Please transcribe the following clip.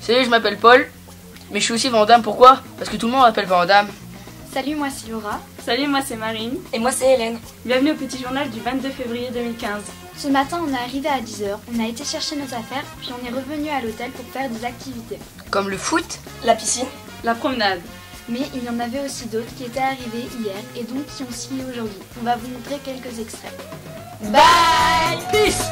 Salut, je m'appelle Paul, mais je suis aussi Vandame. Pourquoi? Parce que tout le monde m'appelle Vandame. Salut, moi c'est Laura. Salut, moi c'est Marine. Et moi c'est Hélène. Bienvenue au petit journal du 22 février 2015. Ce matin, on est arrivé à 10h, on a été chercher nos affaires, puis on est revenu à l'hôtel pour faire des activités. Comme le foot, La piscine. La promenade. Mais il y en avait aussi d'autres qui étaient arrivés hier et donc qui ont signé aujourd'hui. On va vous montrer quelques extraits. Bye Peace